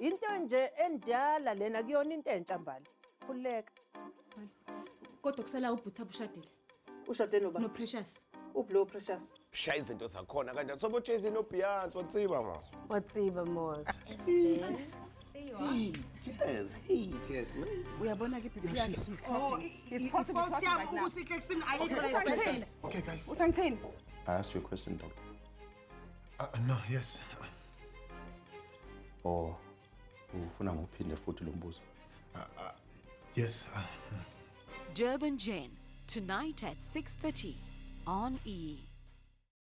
into nje endala lena kuyona into entsha mbali. Khululeka. Kodwa kusala ubhuthi abushadile ushade noba? No-precious ublow precious? Shaya izinto zakhona kanjani sobo jay-z nobeyonce watsiba mos watsiba mos. Hey, Jazz, hey, Jazz, man. uyabona ke ibhibhi yakhe? Oh, He's possibly ifault possibly yami right now. ukuthi Jackson ayikho la Okay, esibhedlela. Okay, guys. uthi angithini I asked you a question, doctor. Uh, no, yes. Or ufuna ngiphinde futhi lo mbuzo? Ah, ah, yes. Uh, Durban Gen, tonight at 6.30 on E!